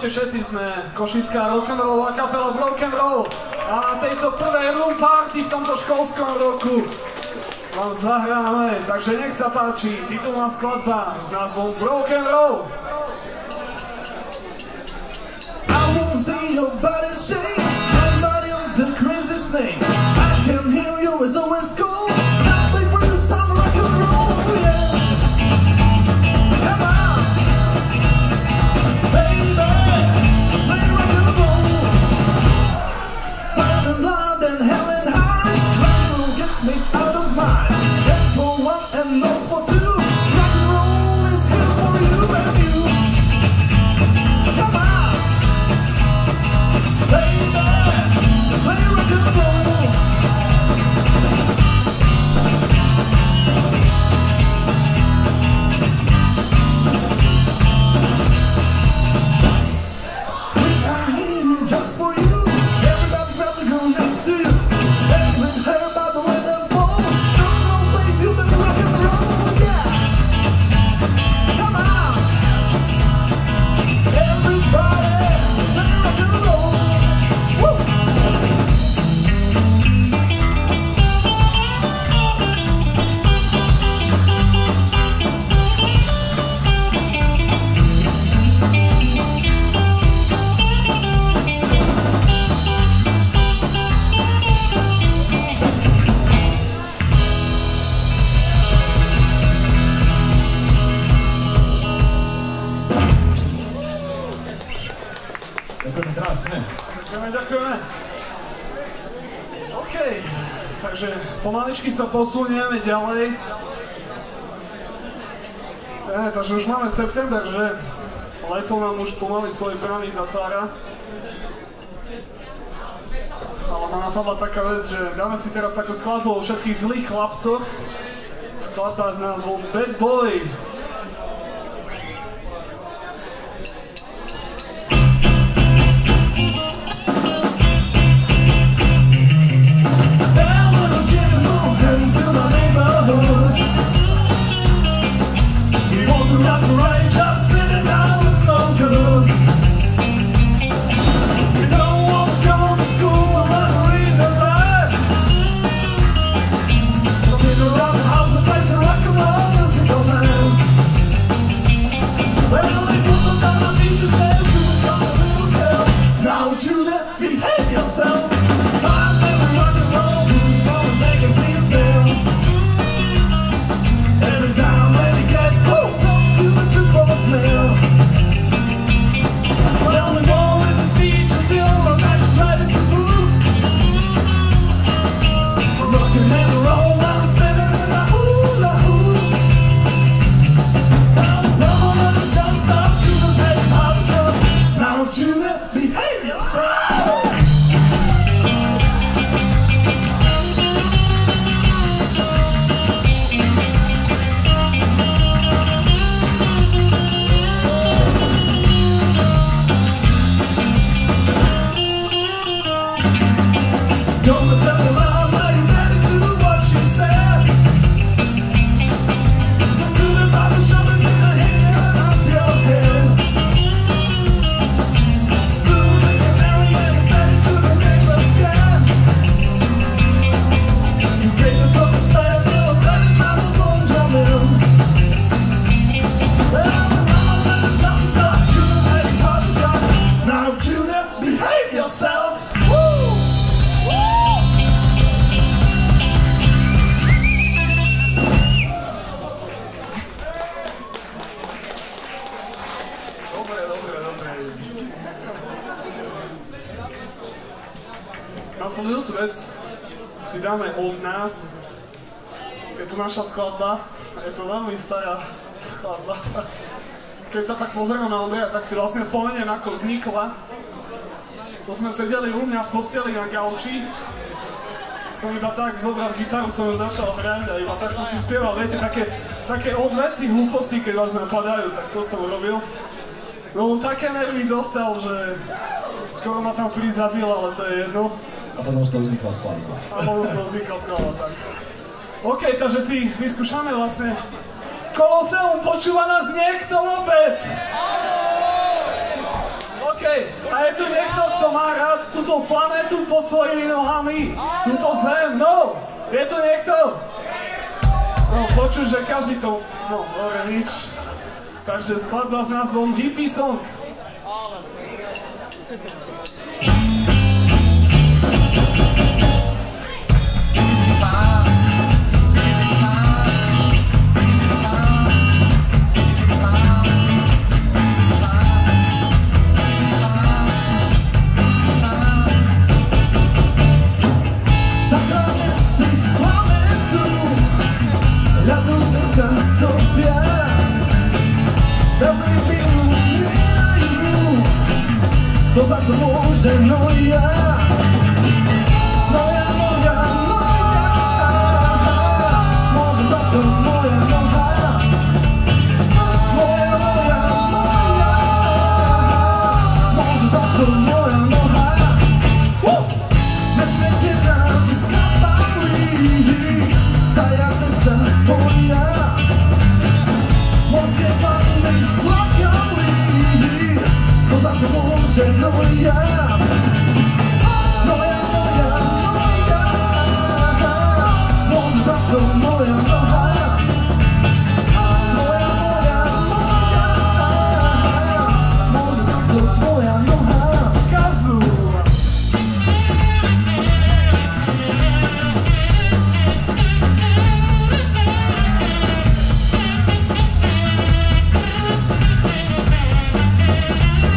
Čaute všetci, sme Košická rock'n'rollová kapela Broken Roll a na tejto prvej room party v tomto školskom roku vám zahráme, takže nech sa páči titulná skladba s názvom Broken Roll. I won't see no your shake, my of the crazy snake. sa posunieme ďalej. E, takže už máme september, že leto nám už pomaly svoje brány zatvára. Ale ma napadla taká vec, že dáme si teraz takú skladbu o všetkých zlých chlapcoch. Skladba s názvom Bad Boy. si dáme od nás. Je to naša skladba, je to veľmi stará skladba. Keď sa tak pozriem na Ondreja, tak si vlastne spomeniem, ako vznikla. To sme sedeli u mňa v posteli na gauči. Som iba tak zobral gitaru, som ju začal hrať a iba tak som si spieval, viete, také, také odveci hlúposti, keď vás napadajú, tak to som robil. No on také nervy dostal, že skoro ma tam prízabil, ale to je jedno a potom z toho vznikla skladba. A potom z toho vznikla skladba, tak. OK, takže si vyskúšame vlastne. Koloseum, počúva nás niekto vôbec? OK, a je tu niekto, kto má rád túto planetu pod svojimi nohami? Túto zem? No! Je tu niekto? No, počuť, že každý to... No, dobre, nič. Takže skladba s názvom Hippie Song. All of poza tą, że no ja Bye.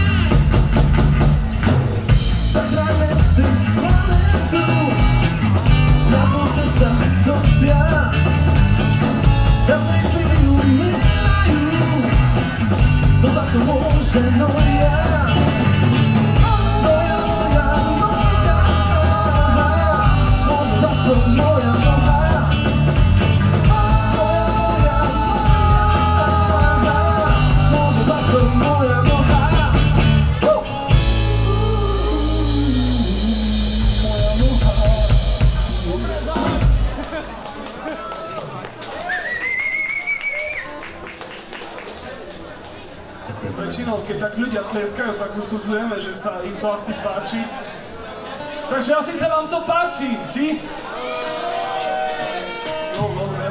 Páči. Takže asi sa vám to páči, či? No, dobre.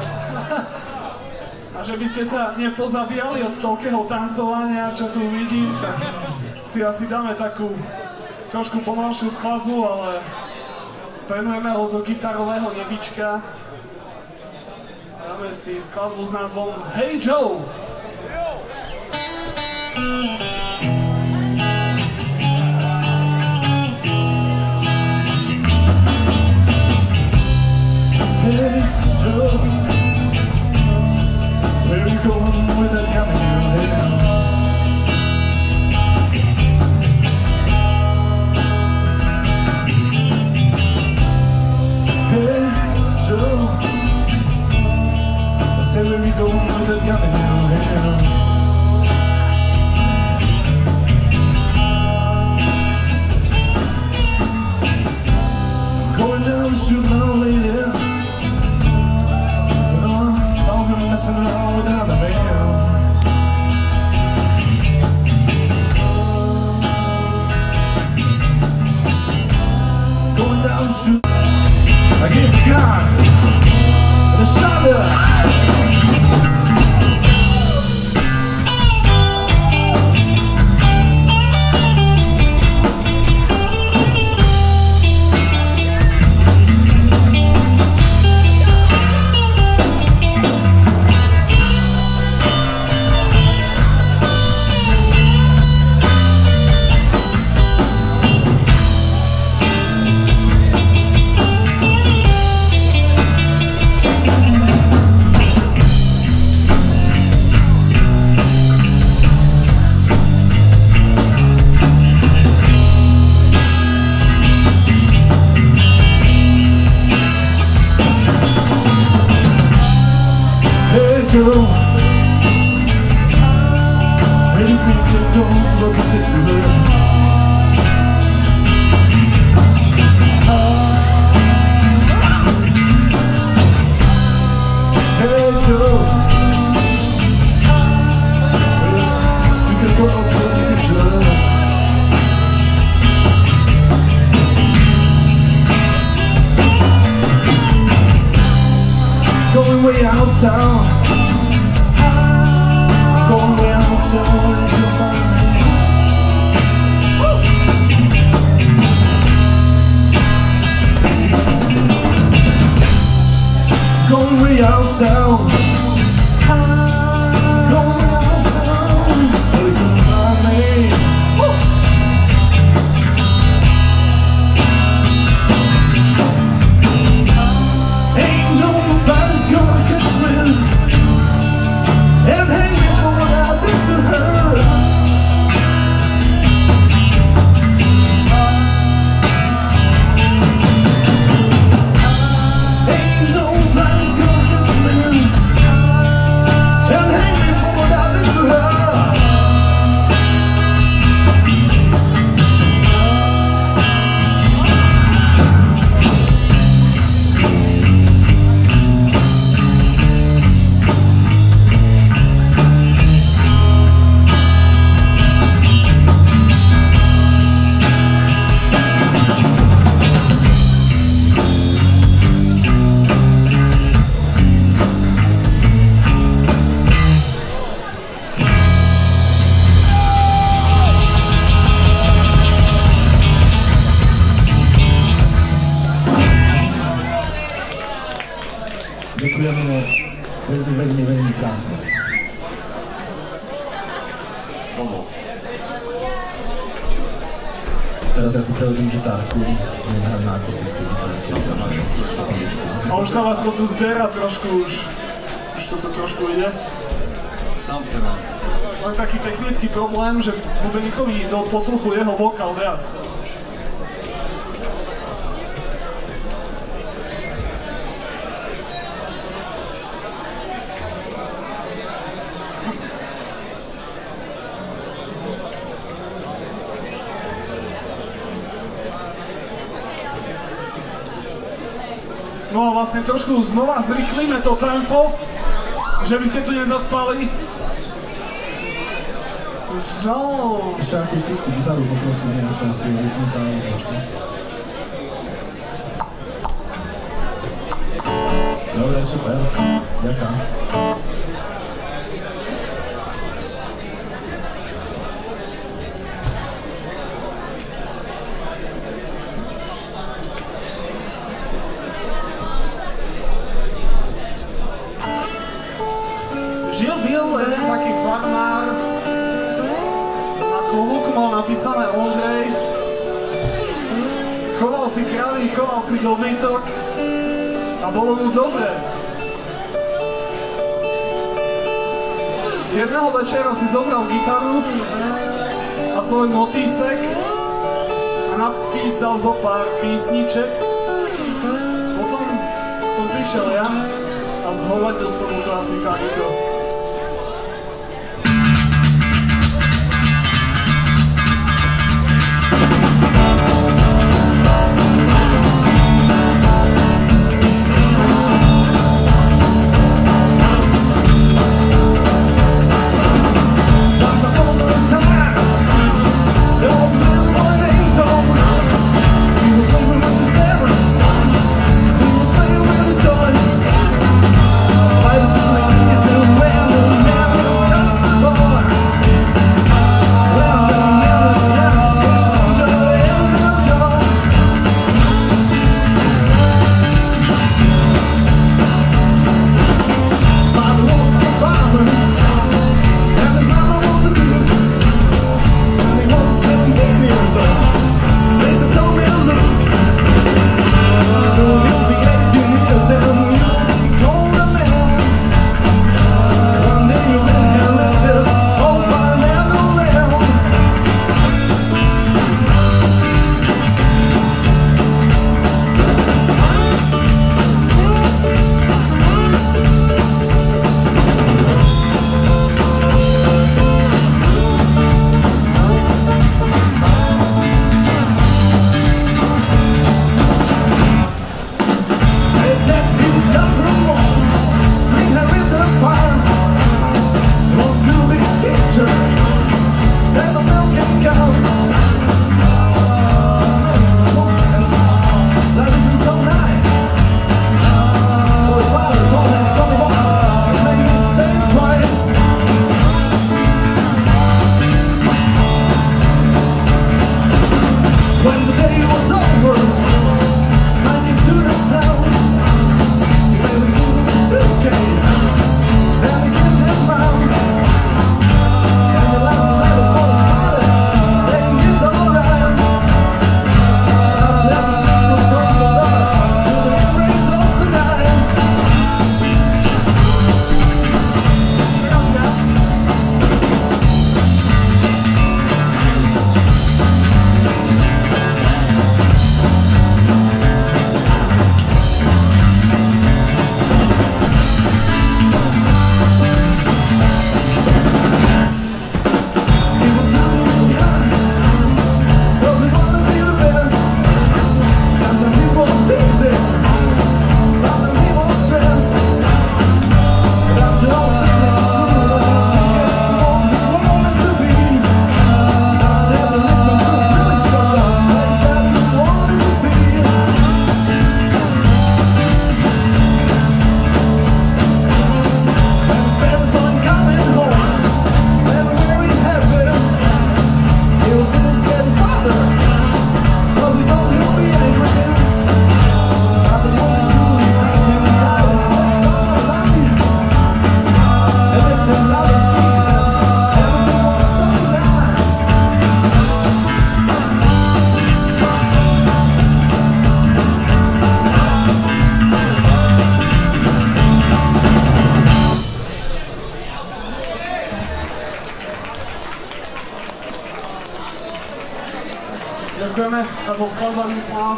A že by ste sa nepozabíjali od toľkého tancovania, čo tu vidím, tak si asi dáme takú trošku pomalšiu skladbu, ale venujeme ho do gitarového nebička. Dáme si skladbu s názvom Hey Joe! Hey Joe, Going down shooting on lady. passing all. Going down, shoot. I give God the shudder. Veľmi, veľmi, krásne. Teraz ja si prevedem gitárku, hrať na gitárke. A už sa vás to tu zbiera trošku už. Už to tu trošku ide. Sám sa vám. Len taký technický problém, že bubeníkovi do posluchu jeho vokál viac. No a vlastne trošku znova zrychlíme to tempo, že by ste tu nezaspali. No, Ešte akustickú gitaru poprosím, nejaká si je vypnutá trošku. Dobre, super. Ďakujem. Si dobytok a bolo mu dobre. Jedného večera si zobral gitaru a svoj notísek a napísal zo pár písniček. Potom som prišiel ja a zhovedil som mu to asi takto.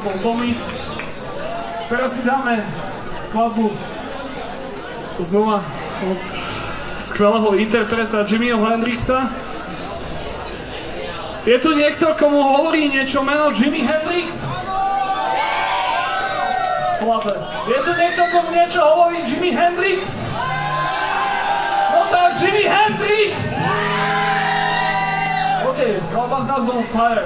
Názvom Tommy. Teraz si dáme skladbu znova od skvelého interpreta Jimmyho Hendrixa. Je tu niekto, komu hovorí niečo meno Jimi Hendrix? Slabé. Je tu niekto, komu niečo hovorí Jimi Hendrix? No tak, Jimi Hendrix! OK, skladba s názvom Fire.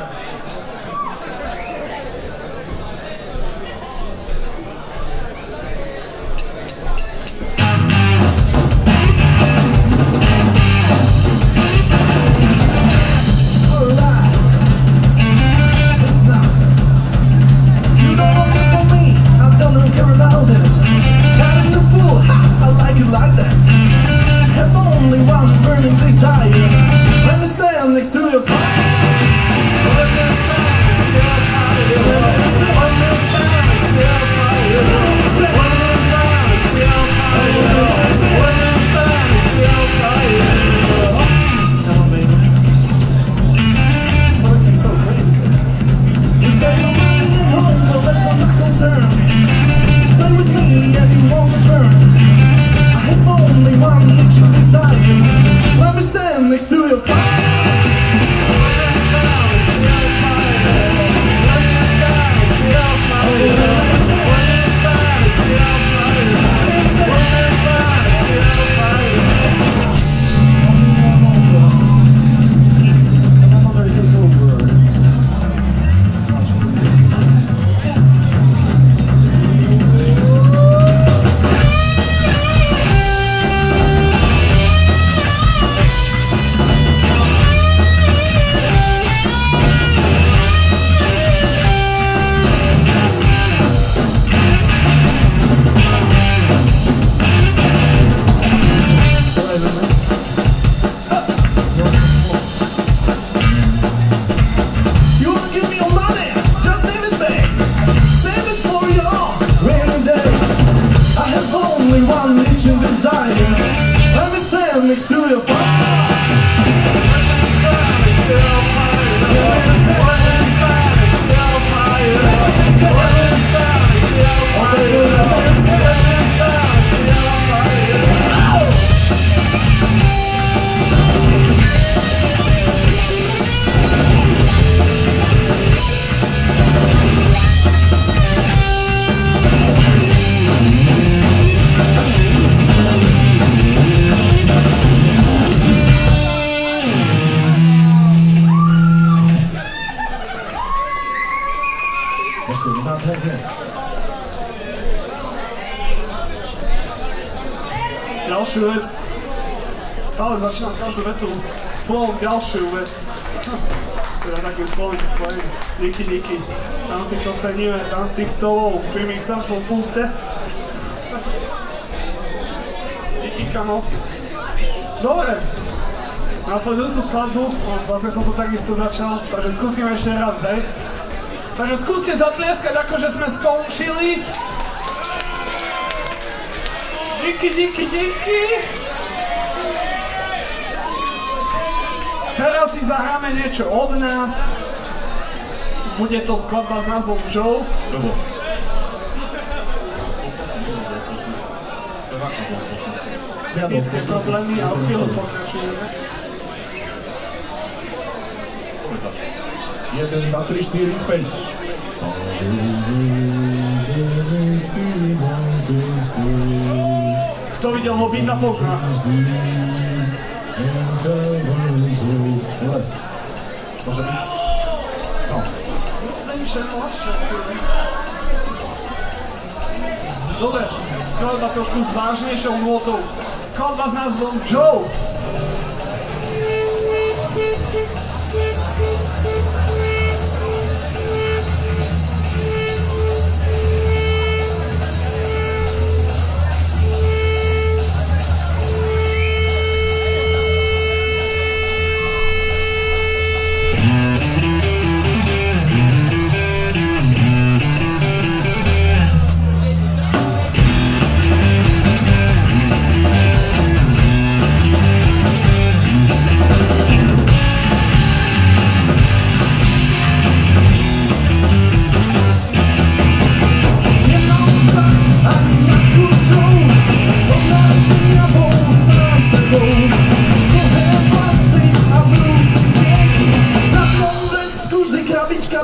Mixačnom pulte. Díky, kamo. Dobre. Nasledujúcu skladbu, vlastne som to takisto začal, takže skúsime ešte raz, hej. Takže skúste zatlieskať, akože sme skončili. Díky, díky, díky. Teraz si zahráme niečo od nás. Bude to skladba s názvom Joe. Robo. Technické problémy a o chvíľu pokračujeme. 1, 2, 3, 4, 5. Kto videl Hobita, pozná. Dobre. Môže byť? No. Myslím, že môže. Skąd was troszkę z ważniejszą młotą? Skąd was nazwą Joe?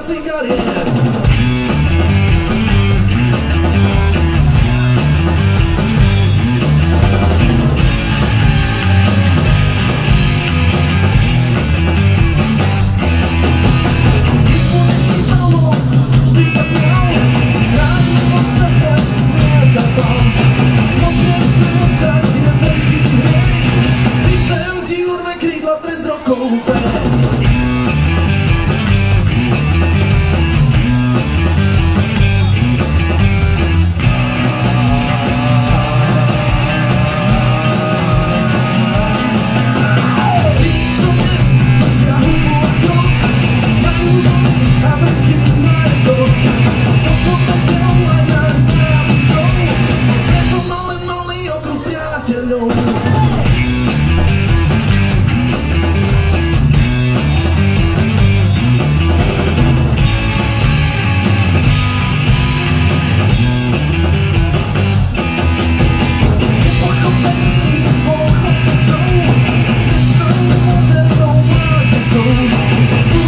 Itazingareira.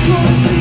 you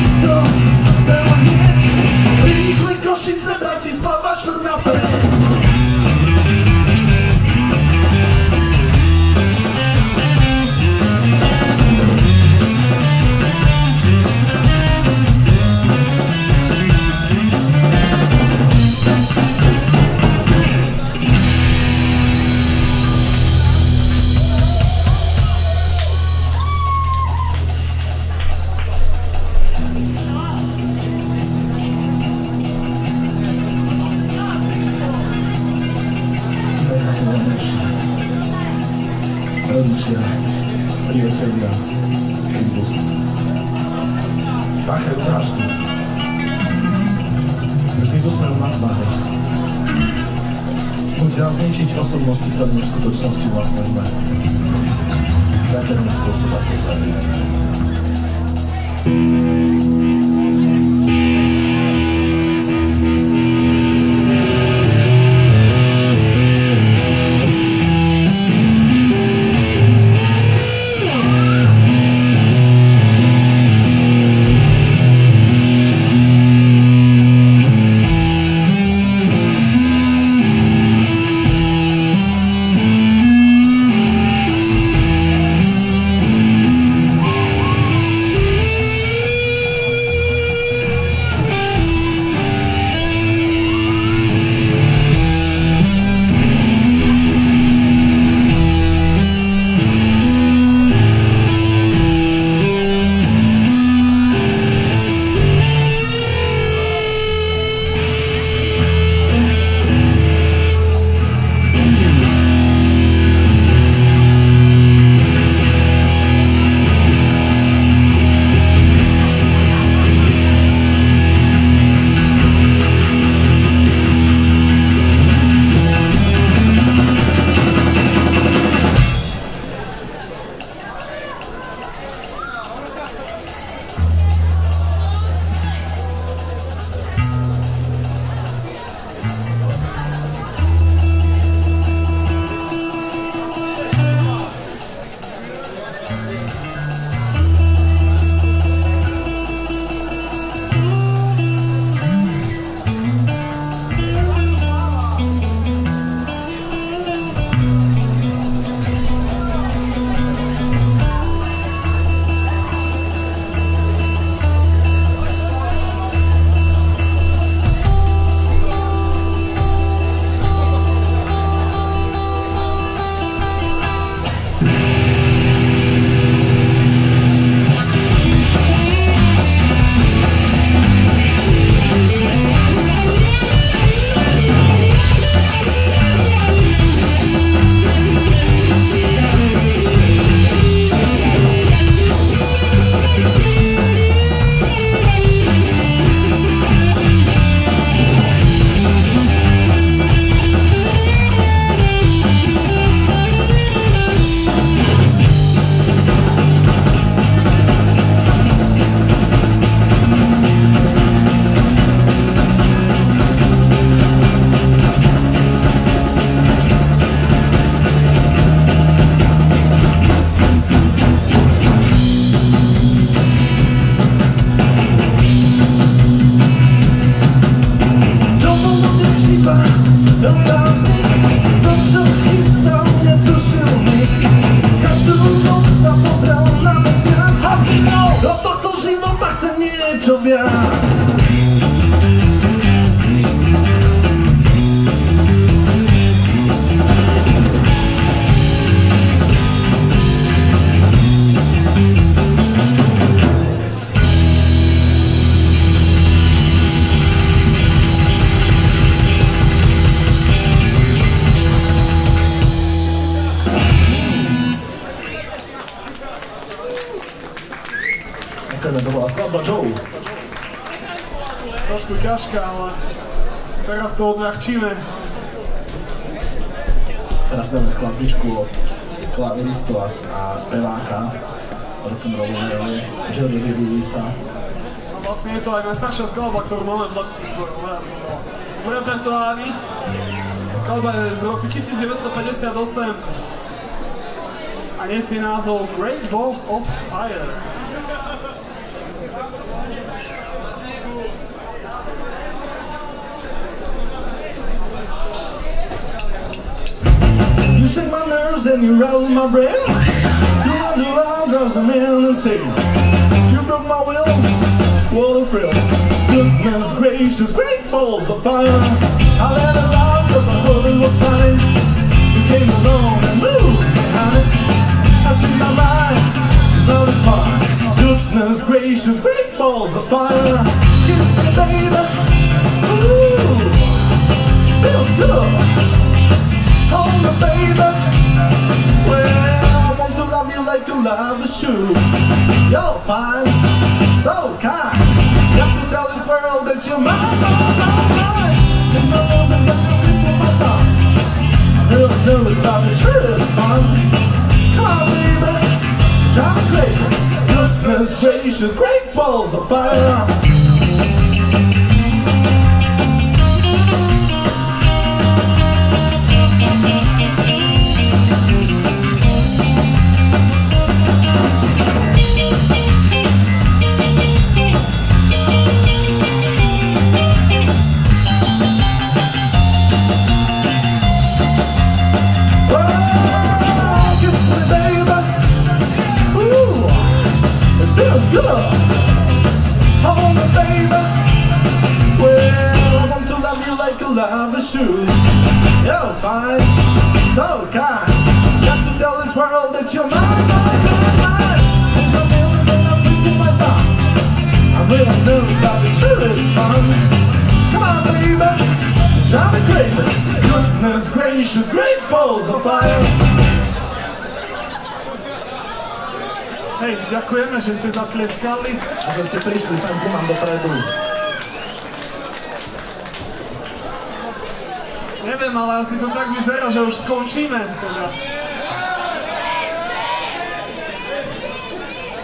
odľahčíme. Teraz dáme skladbičku od klaviristu a, a speváka rock'n'rollového Jerry Lee Lewisa. A vlastne je to aj najstaršia skladba, ktorú máme v, v repertoári. Skladba je z roku 1958 a nesie názov Great Balls of Fire. Shake my nerves and you rattle my brain. Too much loud drives a man insane. You broke my will, what a thrill. Goodness gracious, great balls of fire. I let it out cause I thought it was fine. You came along and moved behind it. I changed my mind, cause now it's fine. Goodness gracious, great balls of fire. Kiss me baby, ooh, feels good hold me, baby Well, I want to love you like you love is true. You're fine, so kind. Got to tell this world that you're mine, mine, mine, mine Just my nose and down people my thoughts. I really knew it's probably sure it's fun? Come on, baby, drive me crazy. Goodness gracious, great balls of fire. Lover. You're fine, so kind. Got to tell this world that you're mine, mine, mine, mine. It's my music and I'm thinking my thoughts. I'm real nervous about the truest fun. Come on, baby, drive me crazy. Goodness gracious, great balls of fire. Hej, ďakujeme, že ste zatleskali. A že ste prišli sem ku Neviem, ale asi to tak vyzerá, že už skončíme. Teda.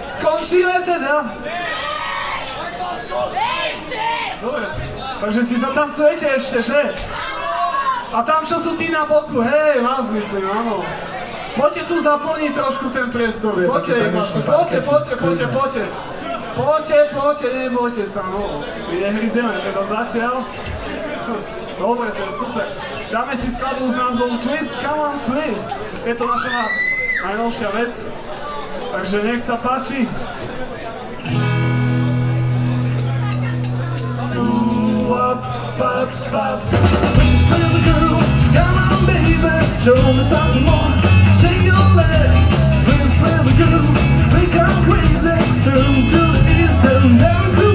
Skončíme teda. Dobre, takže si zatancujete ešte, že? A tam, čo sú tí na boku, hej, vás myslím, áno. Poďte tu zaplniť trošku ten priestor, poďte, poďte, poďte, poďte, poďte. Poďte, poďte, nebojte sa, no. My nehryzieme teda zatiaľ. Dobre, to je super. Dáme si skladbu s názvom Twist, come on Twist. Je to naša na- najnovšia vec. Takže nech sa páči. Come show me something more. Shake your legs, please, little girl, become crazy. Turn to the east to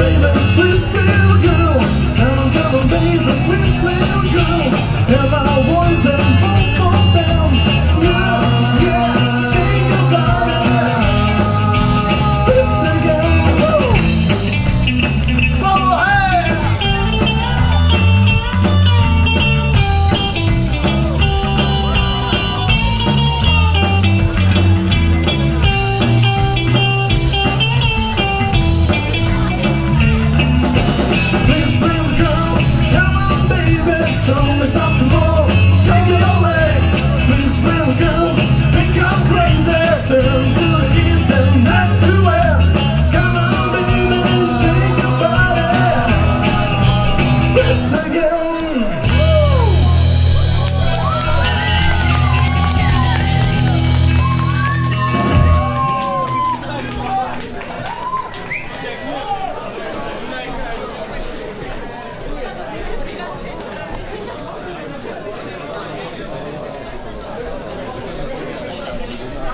baby, please will go. Come, coming, baby, please will go. Hear my voice and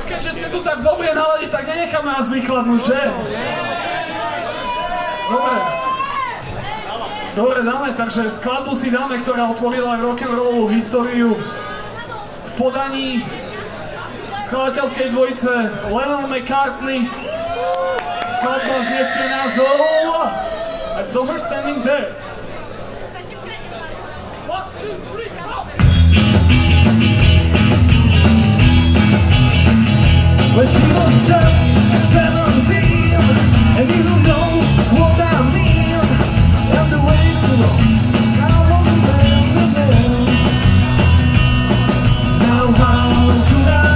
Keďže ste tu tak dobre naladi, tak nenecháme vás vychladnúť, že? Dobre. Dobre, dáme, takže skladbu si dáme, ktorá otvorila rock'n'rollovú históriu v podaní skladateľskej dvojice Lennon McCartney. Skladba znesie názov I saw her standing there. One, she was just 17 And you know what I mean Now how could I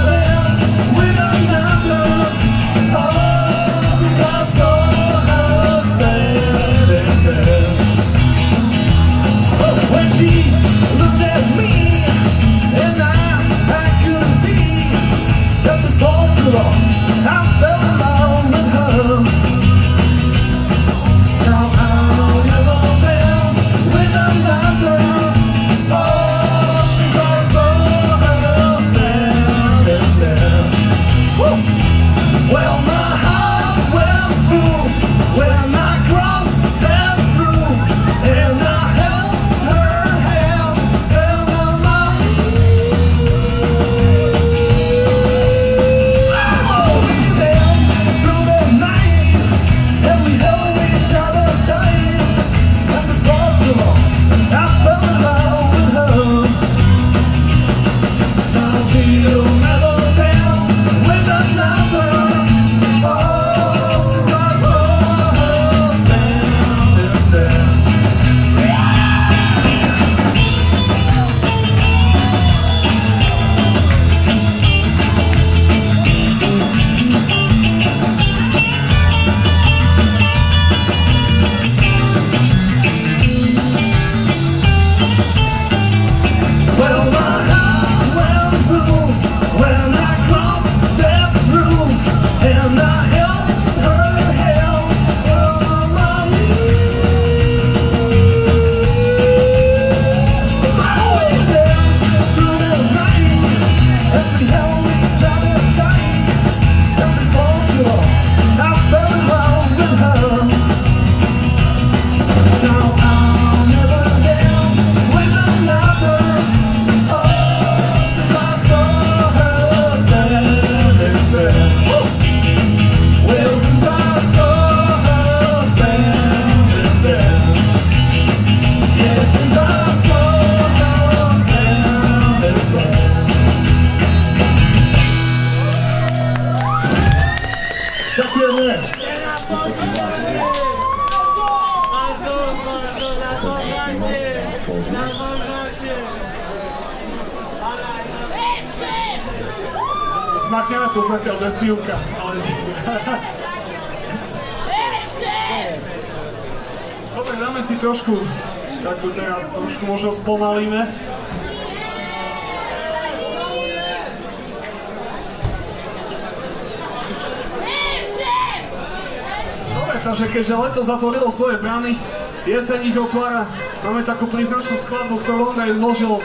Takže leto zatvorilo svoje brány, jeseň ich otvára. Máme takú príznačnú skladbu, ktorú Ondrej zložil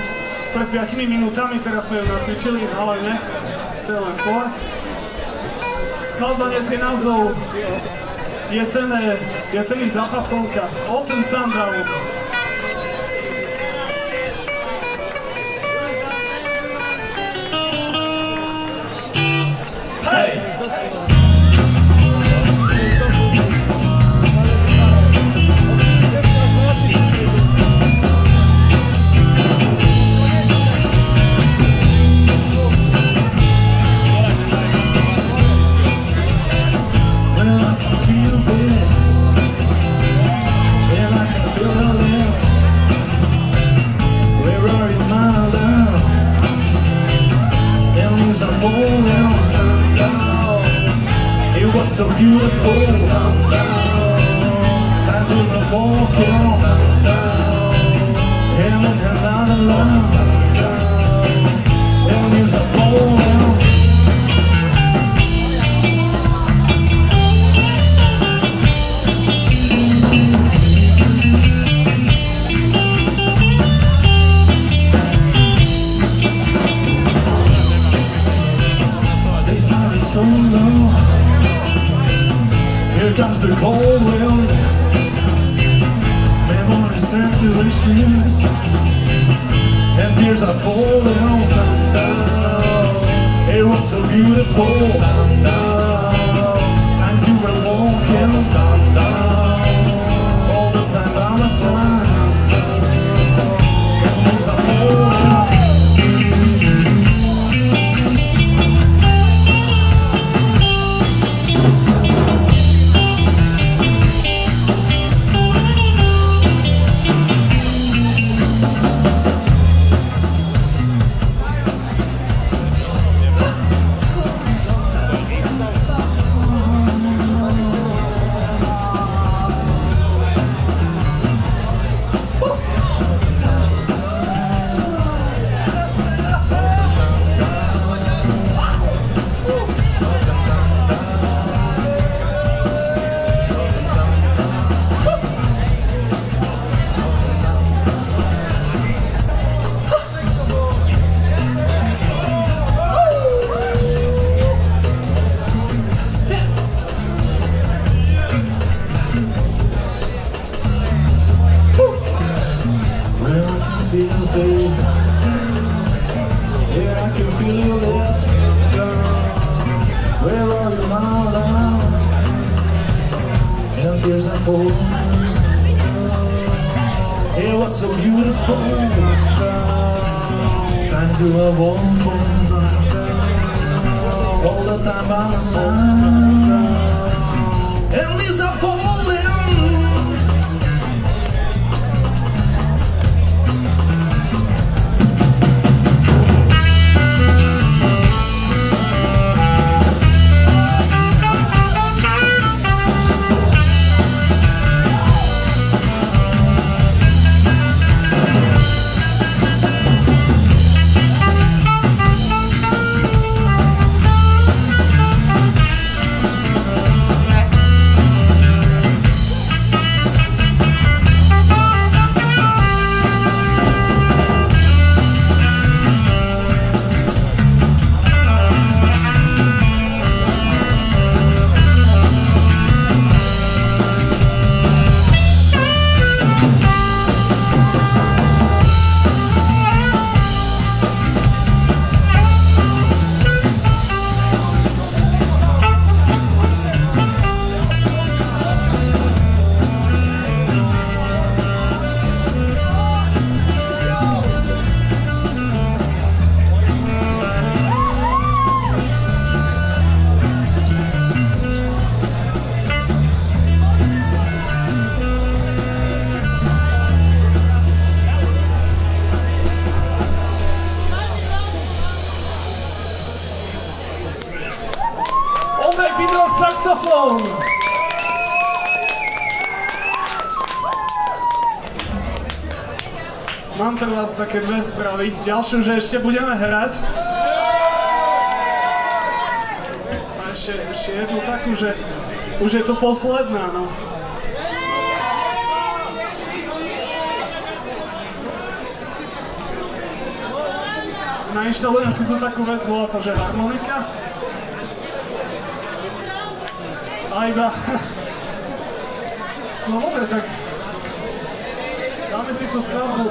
pred 5 minútami, teraz sme ju nacvičili, ale ne, to je len for. Skladba nesie názov Jesené, jesený západ slnka, Autumn Sundown. sundown. It was so beautiful sundown. I've been walking on sundown. I'm not alone places And tears are falling on Santa. It was so beautiful Santa. Také dve správy. Ďalšiu, že ešte budeme hrať. A ešte, ešte jednu takú, že už je to posledná, no. Nainštalujem si tu takú vec, volá sa, že harmonika. A iba... No dobre, tak... Dáme si tú skladbu.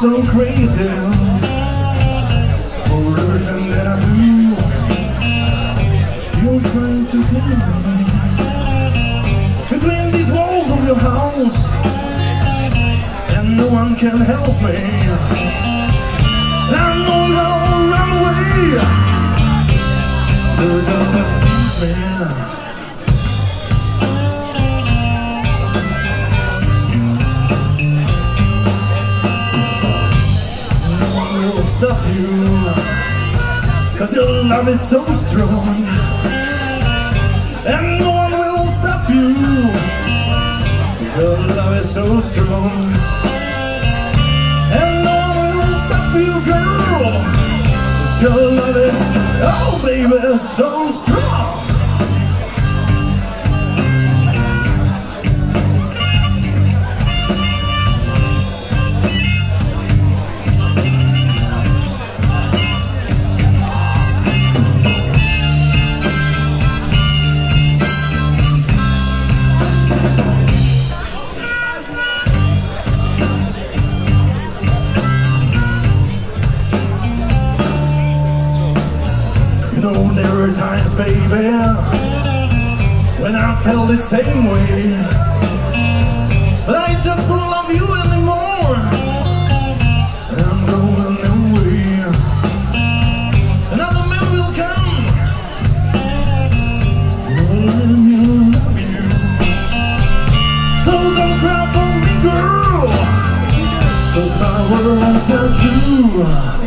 so crazy for everything that I do? You're trying to kill me between these walls of your house, and no one can help me. Cause your love is so strong. And no one will stop you. Cause your love is so strong. And no one will stop you, girl. Cause your love is, oh baby, so strong bell When I felt the same way. But I just don't love you anymore. And I'm going away. Another man will come. And he'll love you. So don't cry for me, girl. Cause my world turned true.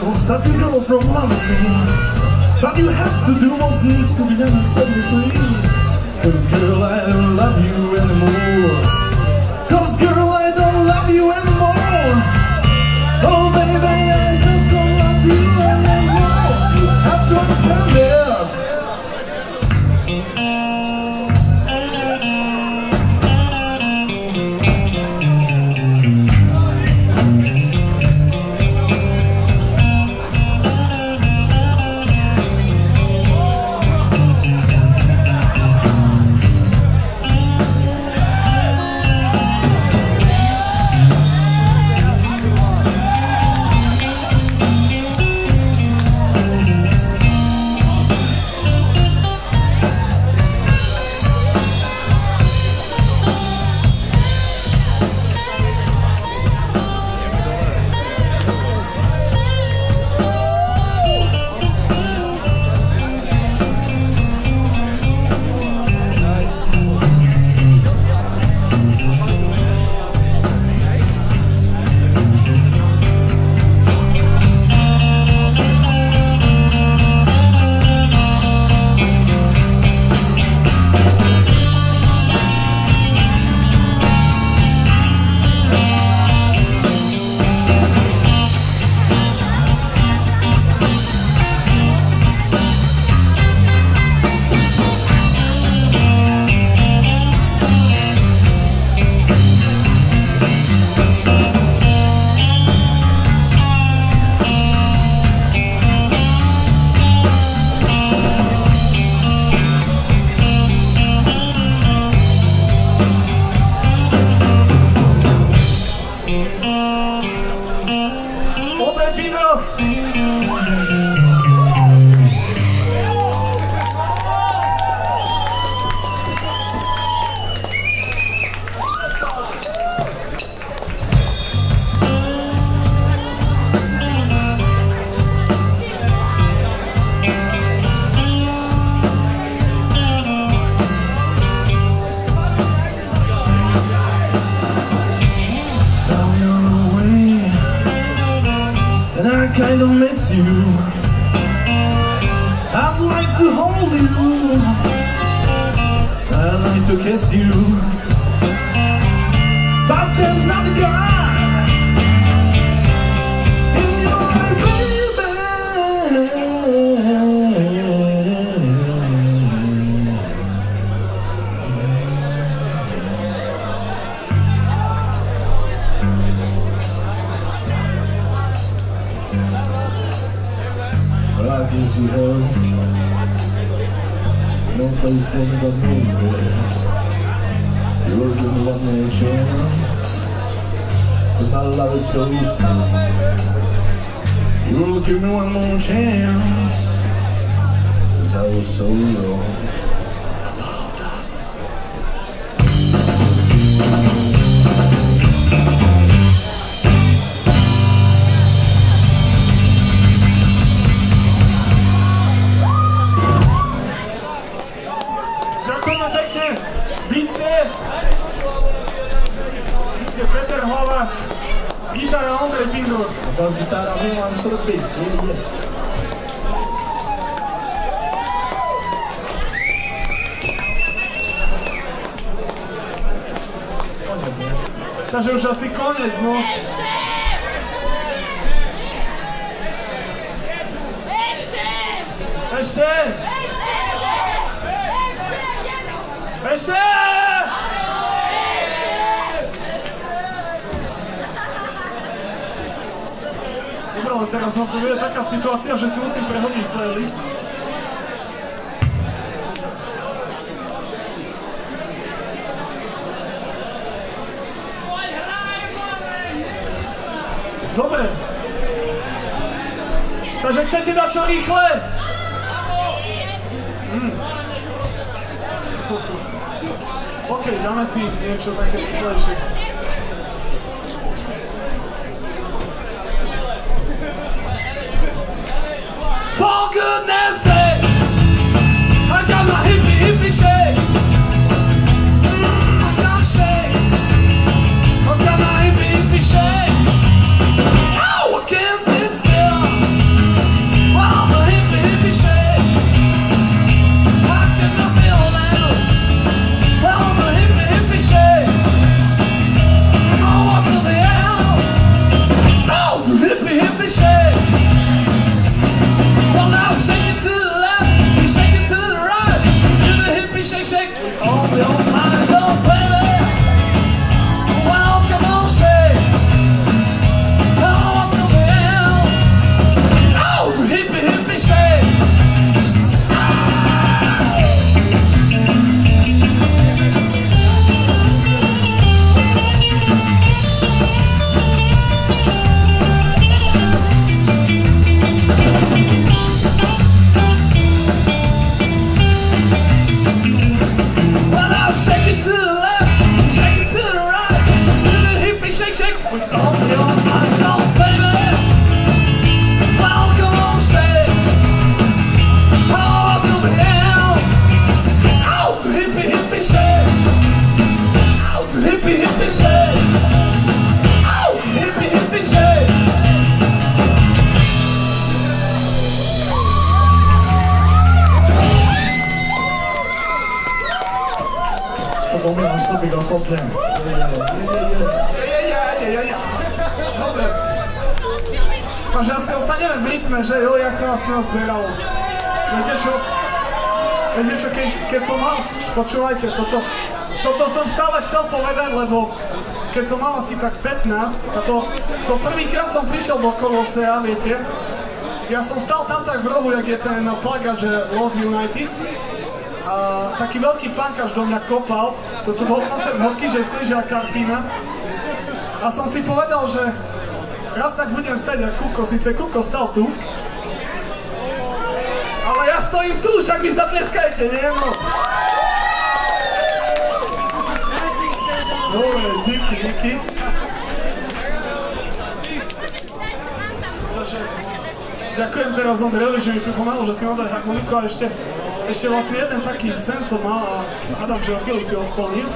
will stop you, girl from loving me But you have to do what needs to be done and set me free. Cause girl I don't love you anymore. still miss you. I'd like to hold you. I'd like to kiss you. To prvýkrát som prišiel do Kolosea, viete. Ja som stal tam tak v rohu, jak je ten plagát, že Love Unites. A taký veľký pankaž do mňa kopal. Toto bol koncert horky, že snežia karpína. A som si povedal, že raz tak budem stať a Kuko, síce Kuko stal tu. Ale ja stojím tu, však mi zatleskajte, nie? No. Dobre, díky, díky. ďakujem teraz Ondrejovi, že mi pripomenul, že si mám dať harmoniku a ešte, ešte vlastne jeden taký sen som mal a hádam, že o chvíľu si ho splnil.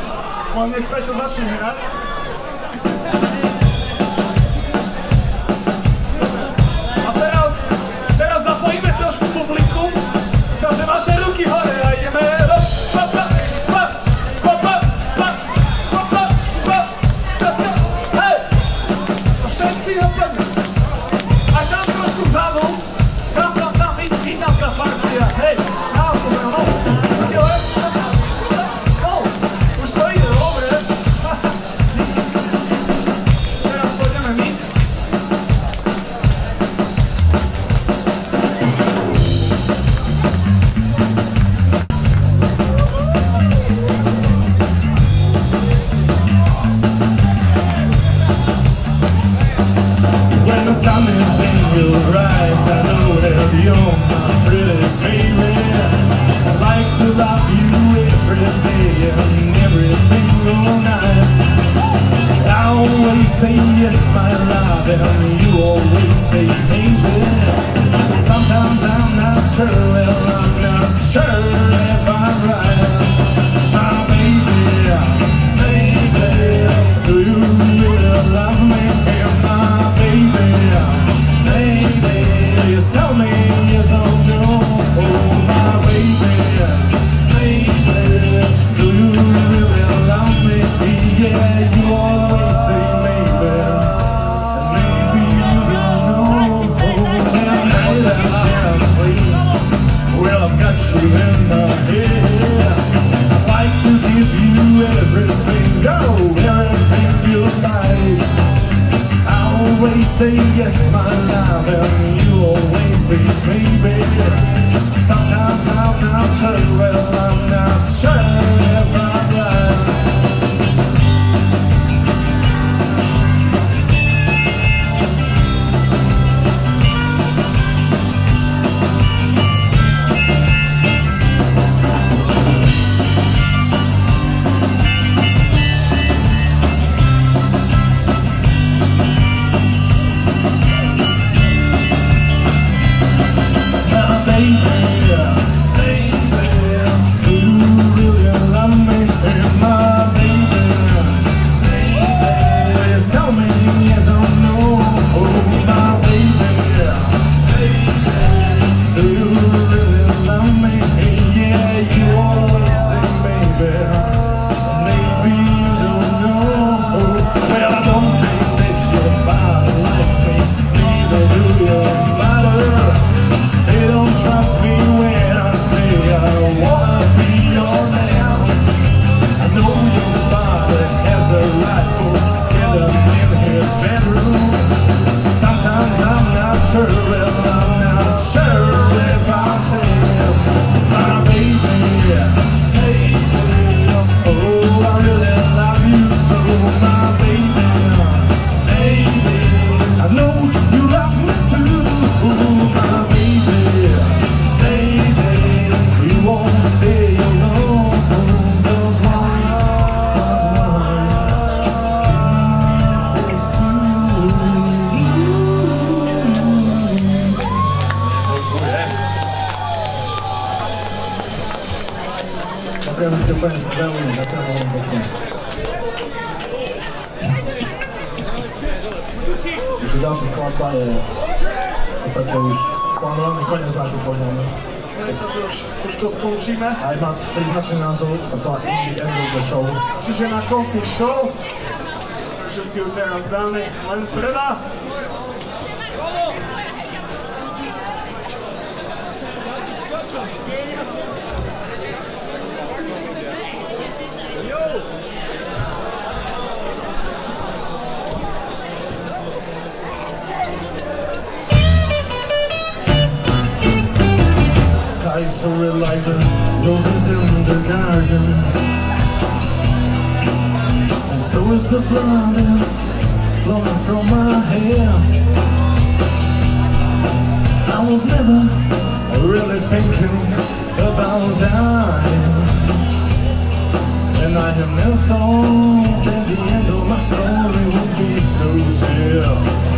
Len nech Peťo začne hrať. So is the flowers flowing from my hair. I was never really thinking about dying. And I have never thought that the end of my story would be so sad.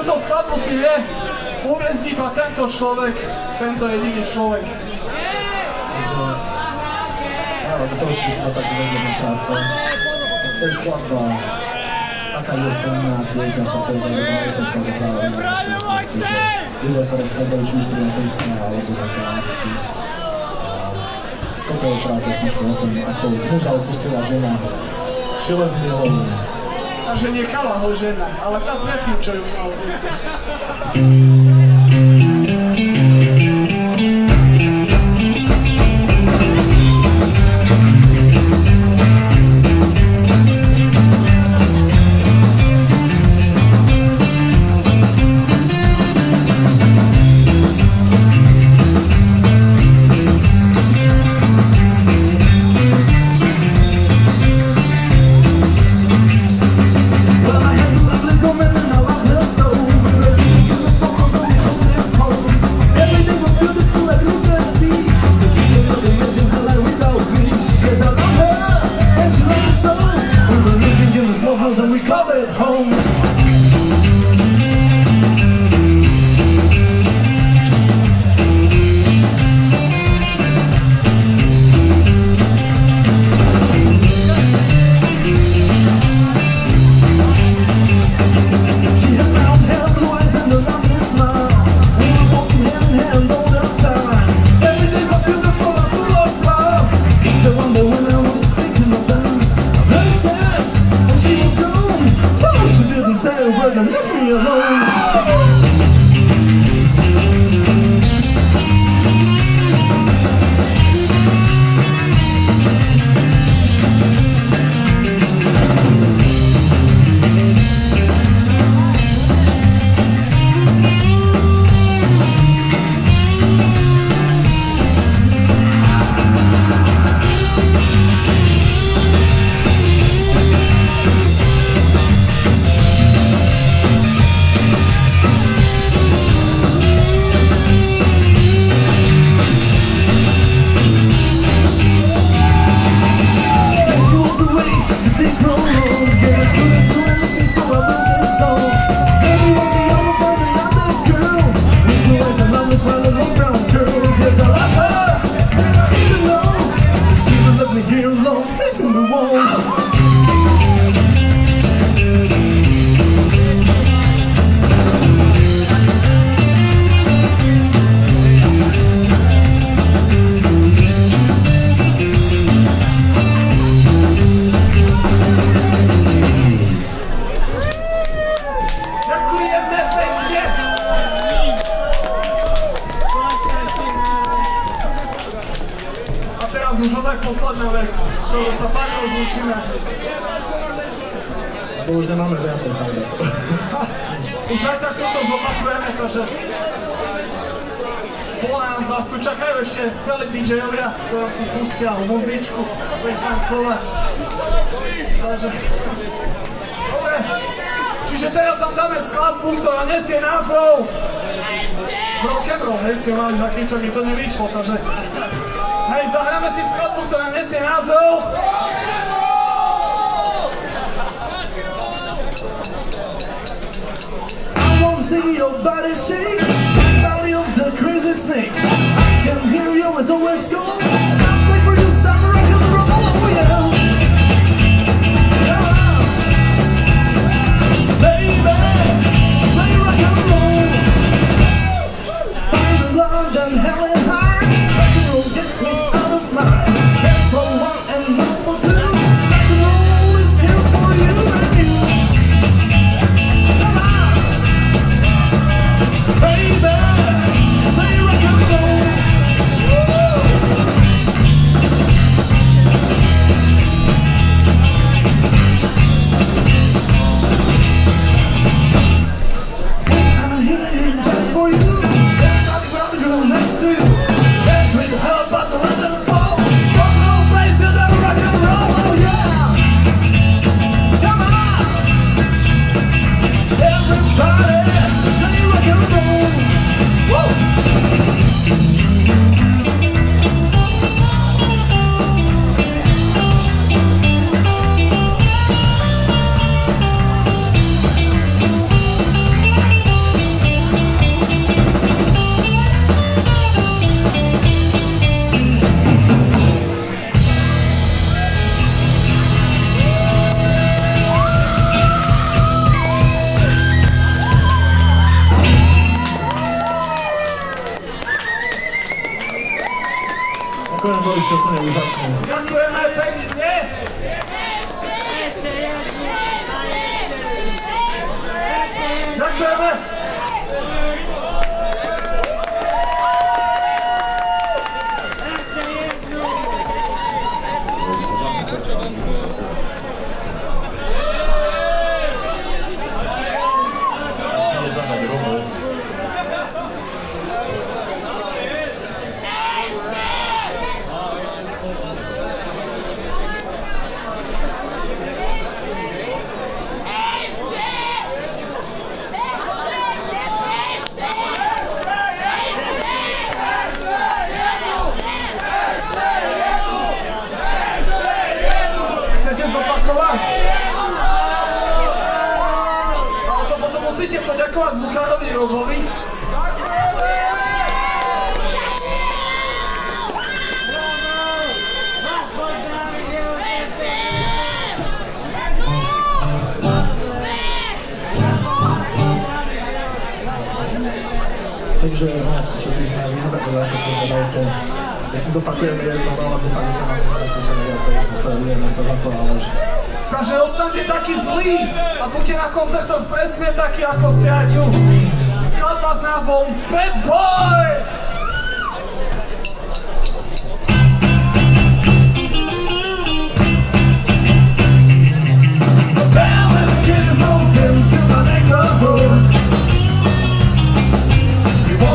Tuto skladbu si vie uviezť iba tento človek, tento jediný človek. Takže... Ale to už iba tak uvedeme krátko. To je skladba. Taká jesenná, tiežka sa prevedala, sa sa dohrala. Ľudia sa rozchádzali či už tu na Kristná, alebo na Krásky. Toto je práve pesnička o tom, ako muža opustila žena. Šilevný lovný a že nechala ho žena, ale tá predtým, čo ju mal.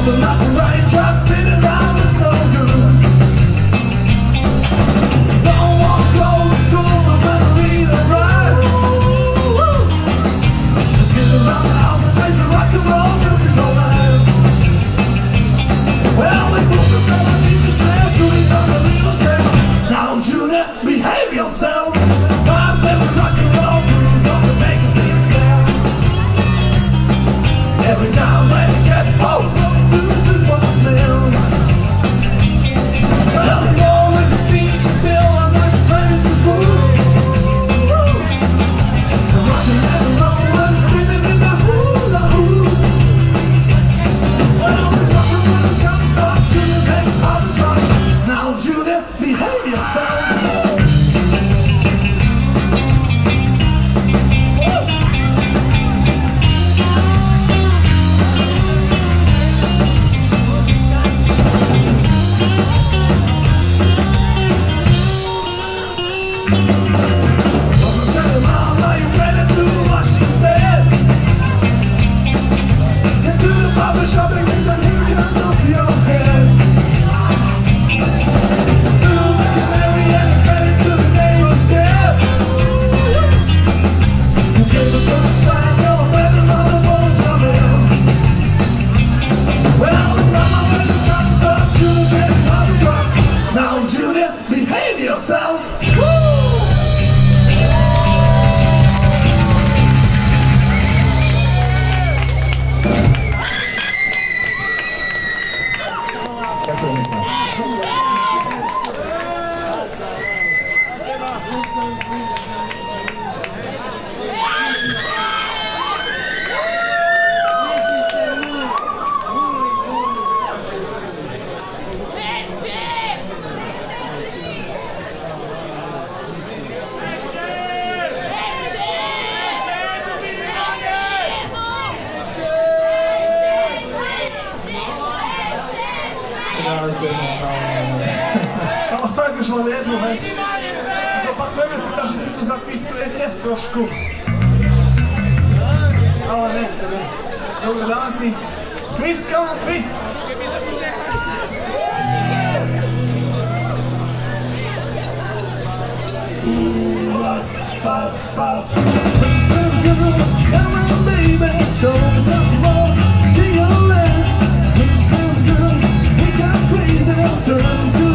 The right, just trošku ale ne, to ne. Si twist, come on, twist! Show me some more, see your legs, got crazy, turn